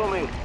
coming.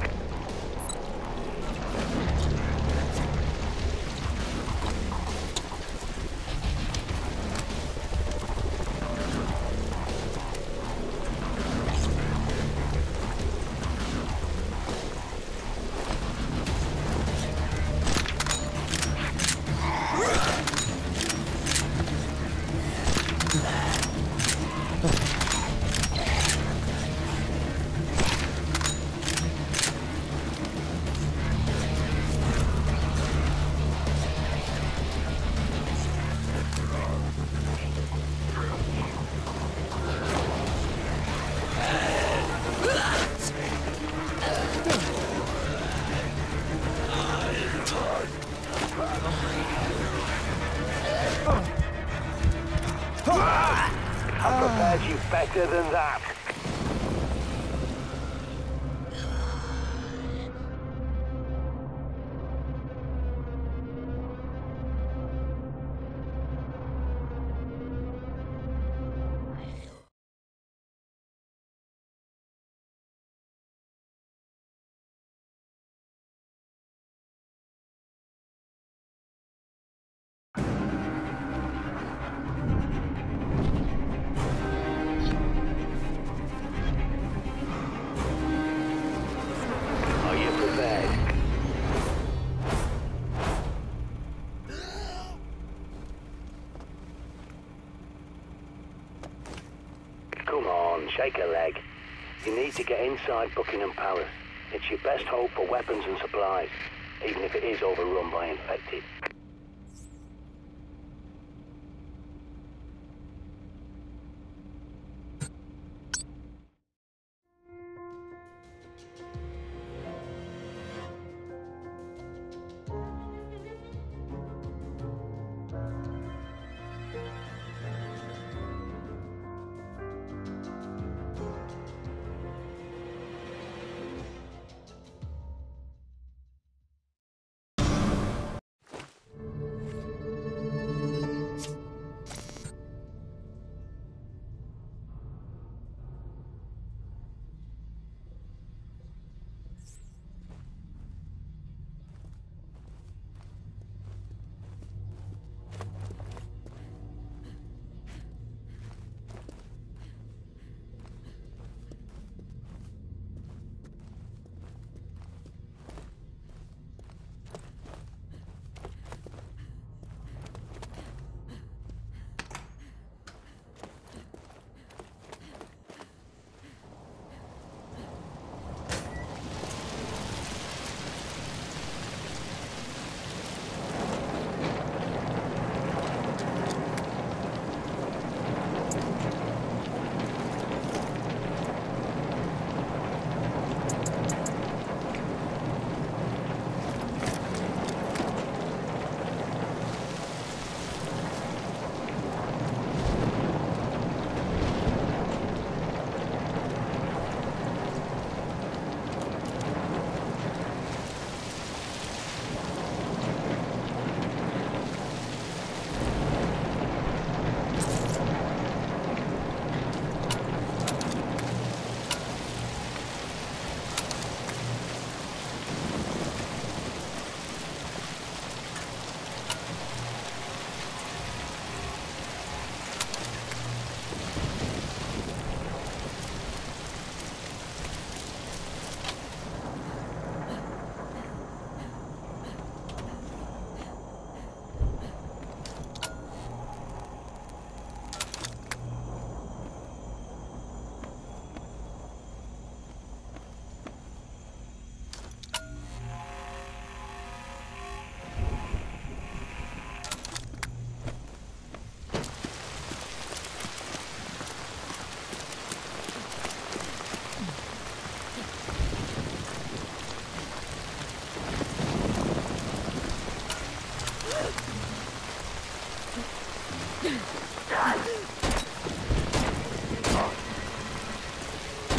Better than that. Get inside Buckingham Palace. It's your best hope for weapons and supplies, even if it is overrun by infected.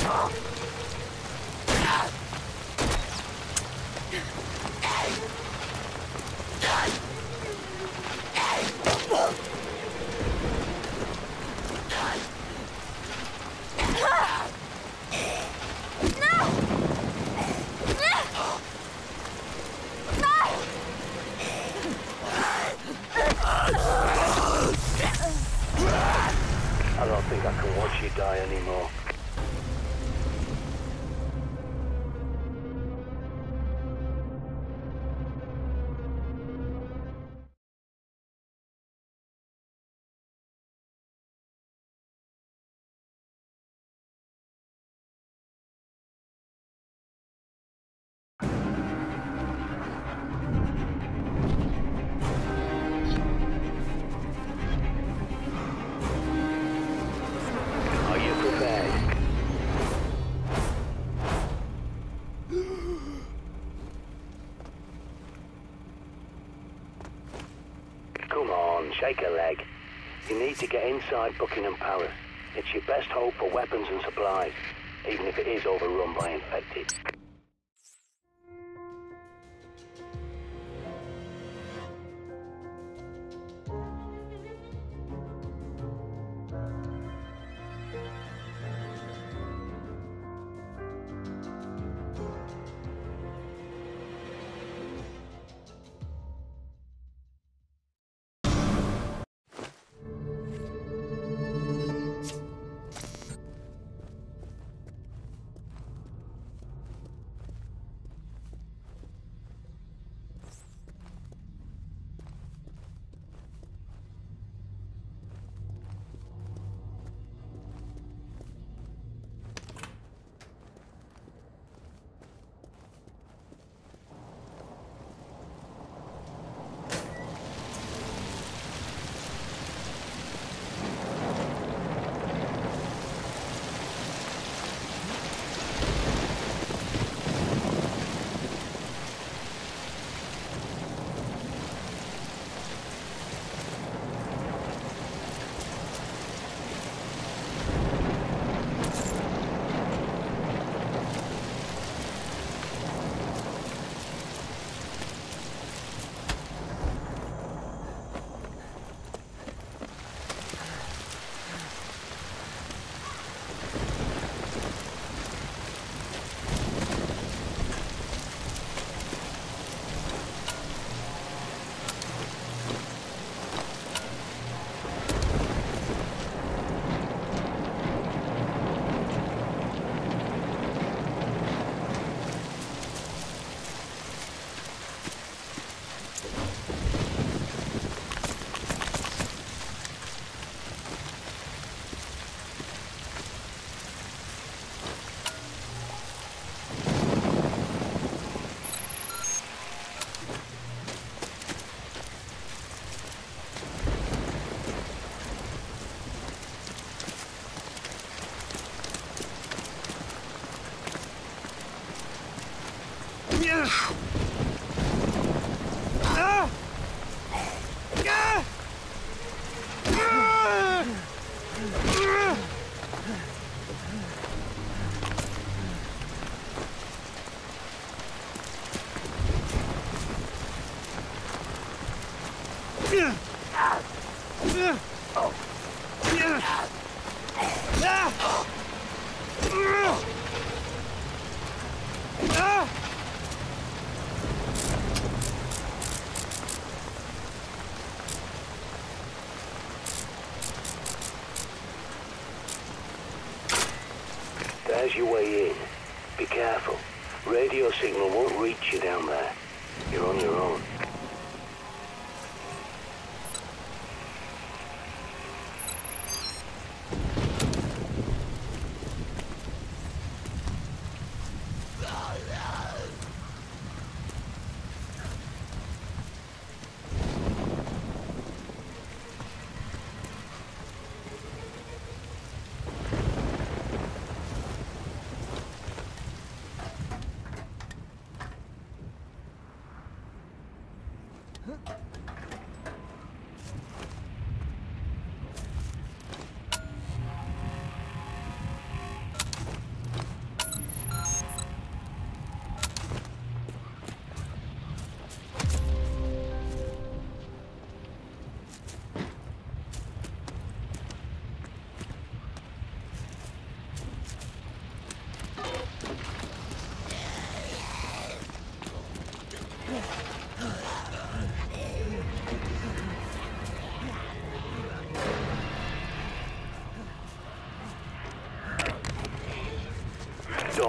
I don't think I can watch you die anymore. Inside Buckingham Palace. It's your best hope for weapons and supplies, even if it is overrun by infected. Your way in. Be careful. Radio signal won't reach you down there. You're on your own.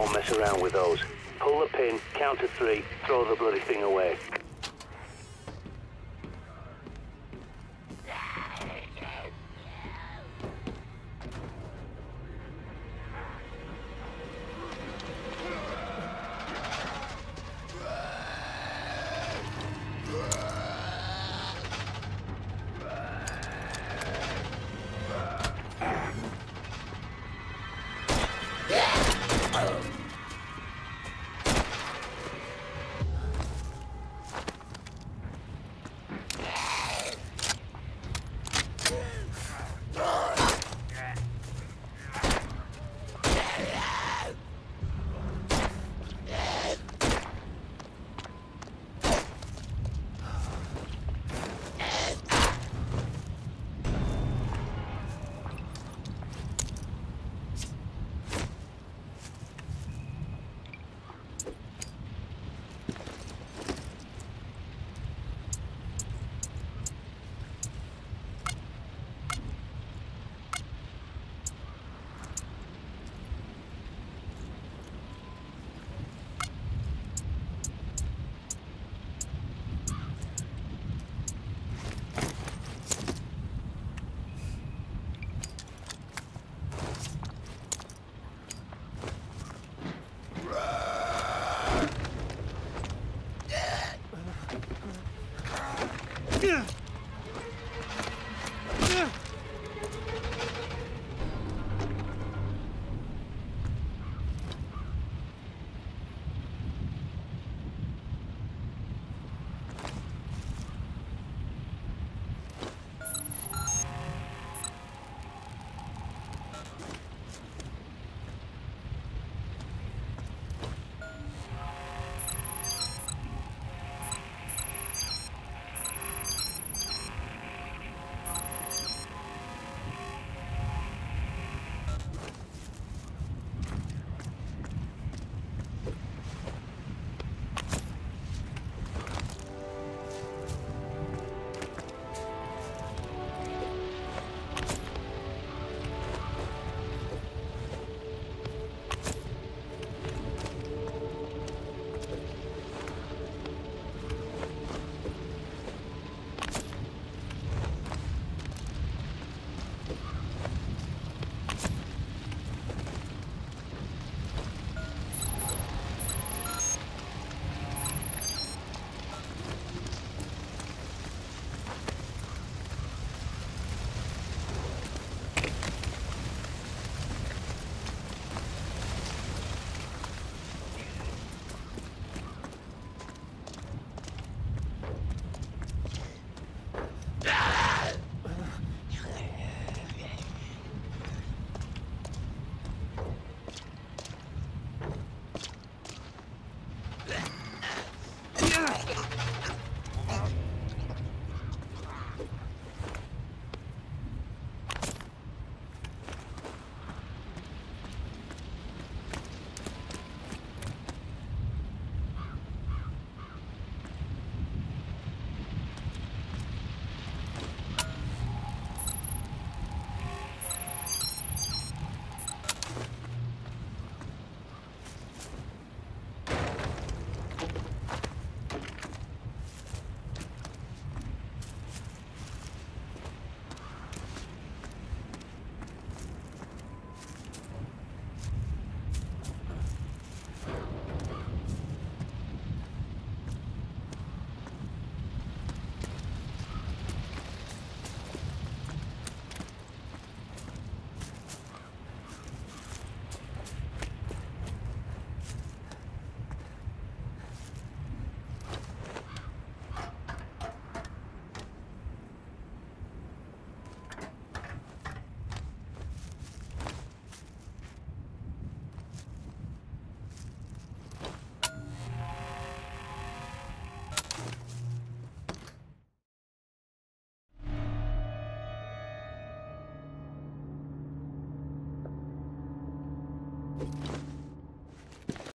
Don't mess around with those. Pull the pin, count to three, throw the bloody thing away.